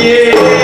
Yeah.